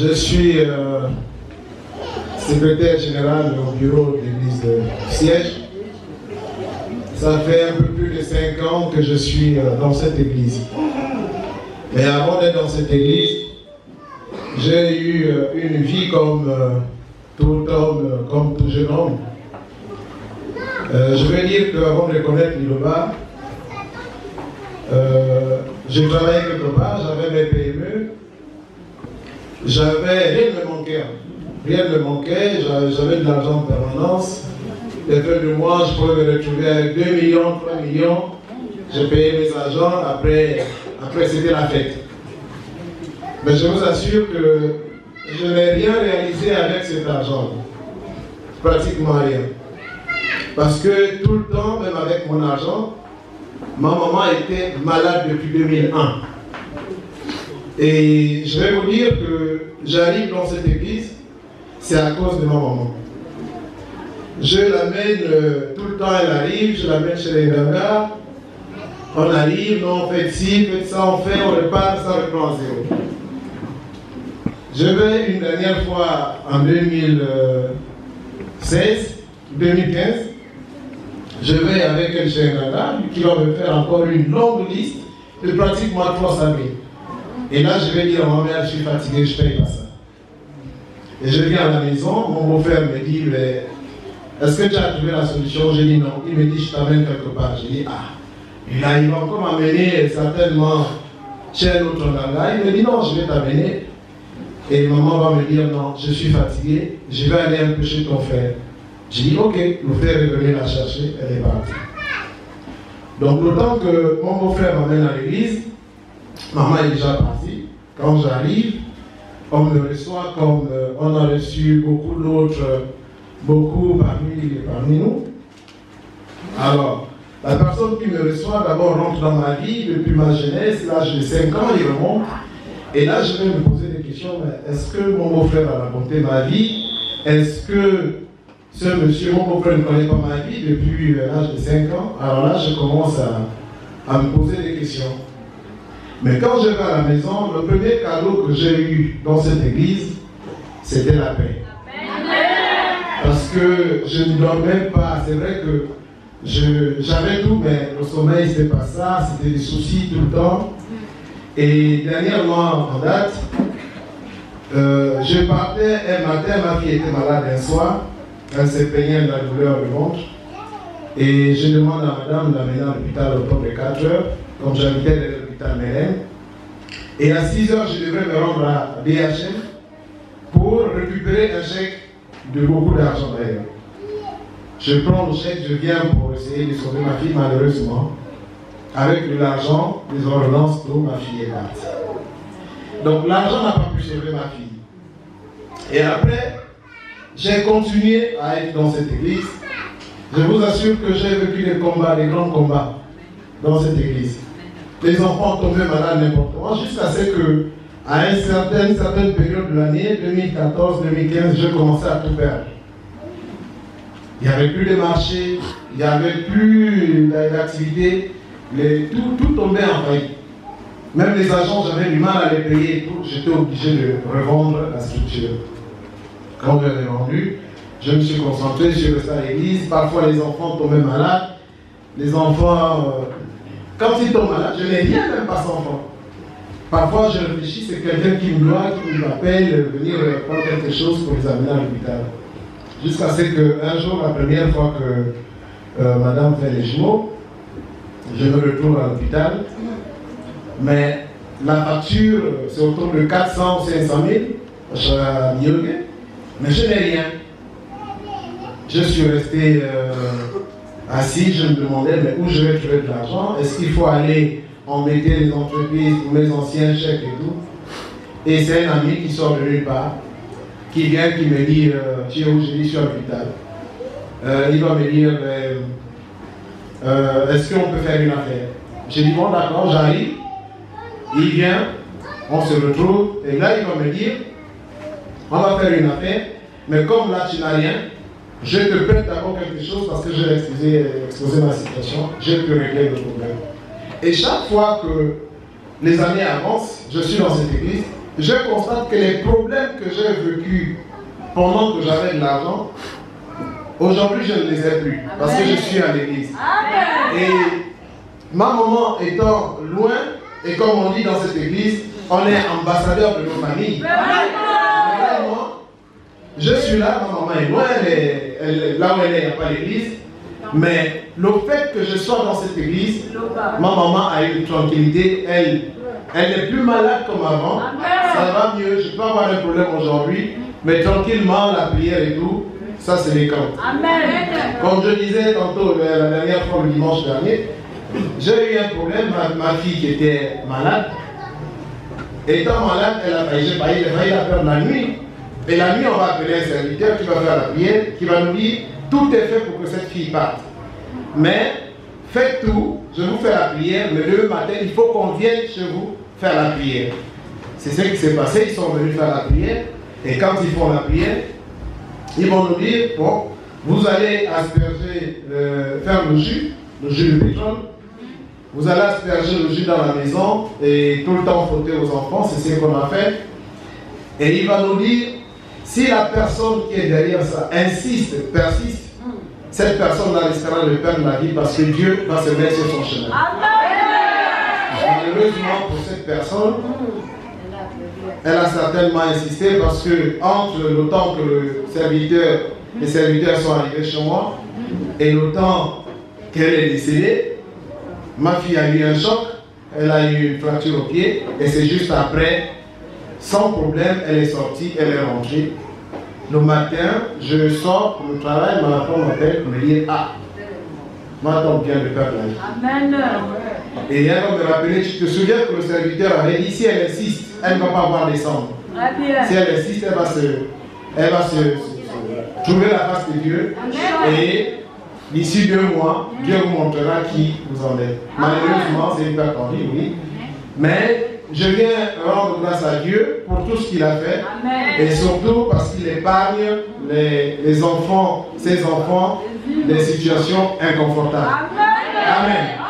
Je suis euh, secrétaire général au bureau de l'église de siège. Ça fait un peu plus de cinq ans que je suis euh, dans cette église. Mais avant d'être dans cette église, j'ai eu euh, une vie comme tout homme, comme tout jeune homme. je vais dire qu'avant de connaître l'Iloba, j'ai travaillé quelque part, j'avais mes PME, j'avais, rien ne manquait. Rien ne manquait, j'avais de l'argent en permanence. Les fins de mois, je pouvais me retrouver avec 2 millions, 3 millions. J'ai payé mes agents, après, après c'était la fête. Mais je vous assure que je n'ai rien réalisé avec cet argent. Pratiquement rien. Parce que tout le temps, même avec mon argent, ma maman était malade depuis 2001. Et je vais vous dire que j'arrive dans cette église, c'est à cause de ma maman. Je l'amène euh, tout le temps, elle arrive, je l'amène chez les gangas. On arrive, on fait ci, fait ça, on fait, on repart, ça reprend à zéro. Je vais une dernière fois en 2016, 2015, je vais avec un chez un qui va me faire encore une longue liste de pratiquement 300 000. Et là, je vais dire à ma mère, je suis fatigué, je ne paye pas ça. Et je viens à la maison, mon beau-frère me dit, est-ce que tu as trouvé la solution? J'ai dit non. Il me dit, je t'amène quelque part. J'ai dit, ah. Là, il va encore m'amener certainement chez un autre ganga. Il me dit, non, je vais t'amener. Et maman va me dire, non, je suis fatigué, je vais aller un peu chez ton frère. J'ai dit, ok, le frère est venu la chercher, elle est partie. Donc, le temps que mon beau-frère m'amène à l'église, maman est déjà partie. Quand j'arrive, on me reçoit comme euh, on a reçu beaucoup d'autres, beaucoup parmi, parmi nous. Alors, la personne qui me reçoit d'abord rentre dans ma vie depuis ma jeunesse, là j'ai 5 ans, il remonte. Et là je vais me poser des questions, est-ce que mon beau-frère a raconté ma vie? Est-ce que ce monsieur, mon beau-frère ne connaît pas ma vie depuis euh, l'âge de 5 ans? Alors là je commence à, à me poser des questions. Mais quand je vais à la maison, le premier cadeau que j'ai eu dans cette église, c'était la paix. Parce que je ne dormais pas. C'est vrai que j'avais tout, mais le sommeil, c'était pas ça. C'était des soucis tout le temps. Et dernièrement, en date, euh, je partais un matin, ma fille était malade un soir. Elle s'est peignée de la douleur du ventre. Et je demande à madame d'amener à l'hôpital autour de 4 heures, comme j'habitais et à 6 heures, je devrais me rendre à DHM pour récupérer un chèque de beaucoup d'argent d'ailleurs. Je prends le chèque, je viens pour essayer de sauver ma fille, malheureusement. Avec de l'argent, des ordonnances d'eau, ma fille est partie. Donc l'argent n'a pas pu sauver ma fille. Et après, j'ai continué à être dans cette église. Je vous assure que j'ai vécu des combats, des grands combats dans cette église les enfants tombaient malades n'importe comment, jusqu'à ce que, à une certaine, certaine période de l'année, 2014-2015, je commençais à tout perdre. Il n'y avait plus de marché, il n'y avait plus d'activité, tout, tout tombait en faillite. Même les agents, j'avais du mal à les payer j'étais obligé de revendre la structure. Quand je l'ai je me suis concentré, je suis resté à l'église, parfois les enfants tombaient malades, les enfants euh, quand ils tombent malades, je n'ai rien, même pas sans enfant. Parfois, je réfléchis, c'est quelqu'un qui me doit, qui m'appelle, venir prendre quelque chose pour les amener à l'hôpital. Jusqu'à ce qu'un jour, la première fois que euh, madame fait les jumeaux, je me retrouve à l'hôpital. Mais la facture, c'est autour de 400 ou 500 000. Je mais je n'ai rien. Je suis resté euh, Ainsi, je me demandais, mais où je vais trouver de l'argent? Est-ce qu'il faut aller embêter les entreprises pour mes anciens chèques et tout? Et c'est un ami qui sort de nulle part, qui vient, qui me dit, euh, tu es où Je dis, je suis à l'hôpital. Euh, il va me dire, euh, est-ce qu'on peut faire une affaire? J'ai dit, bon d'accord, j'arrive. Il vient, on se retrouve, et là il va me dire, on va faire une affaire, mais comme là tu n'as rien, je te prête d'abord quelque chose parce que j'ai exposé, ma situation, je peux régler le problème. Et chaque fois que les années avancent, je suis dans cette église, je constate que les problèmes que j'ai vécus pendant que j'avais de l'argent, aujourd'hui je ne les ai plus parce que je suis à l'église. Et ma maman étant loin, et comme on dit dans cette église, on est ambassadeur de nos familles. je suis là, ma maman est loin, là où elle est, il n'y a pas l'église. Mais le fait que je sois dans cette église, ma maman a eu une tranquillité, elle, elle n'est plus malade comme avant, ça va mieux, je peux avoir un problème aujourd'hui, mais tranquillement, la prière et tout, ça c'est les camps. Comme je disais tantôt, la dernière fois, le dimanche dernier, j'ai eu un problème, ma, fille qui était malade, étant malade, elle a failli, j'ai failli, failli la perdre la nuit. Et la nuit, on va appeler un serviteur qui va faire la prière, qui va nous dire, tout est fait pour que cette fille parte. Mais faites tout, je vous fais la prière, mais le matin, il faut qu'on vienne chez vous faire la prière. C'est ce qui s'est passé, ils sont venus faire la prière, et quand ils font la prière, ils vont nous dire, bon, vous allez asperger, faire le jus, le jus de pétrole, vous allez asperger le jus dans la maison et tout le temps frotter aux enfants, c'est ce qu'on a fait. Et il va nous dire, si la personne qui est derrière ça insiste, persiste, cette personne a l'espérance de perdre la vie parce que Dieu va se mettre sur son chemin. Malheureusement pour cette personne, elle a certainement insisté parce que entre le temps que le serviteur, les serviteurs sont arrivés chez moi et le temps qu'elle est décédée, ma fille a eu un choc, elle a eu une fracture au pied et c'est juste après, sans problème, elle est sortie, elle est rentrée. Le matin, je sors pour le travail, ma femme m'appelle pour me dire Ah, ma tante vient de perdre la vie. Amen. Et elle va me rappeler Tu te souviens que le serviteur avait dit Si elle insiste, elle ne va pas voir descendre. Si elle insiste, elle va se, elle va se, trouver la face de Dieu. Et d'ici deux mois, Dieu vous montrera qui vous en êtes. Malheureusement, c'est une perte en vie, oui. Mais je viens rendre grâce à Dieu pour tout ce qu'il a fait. Et surtout parce qu'il épargne les, enfants, ses enfants, des situations inconfortables. Amen.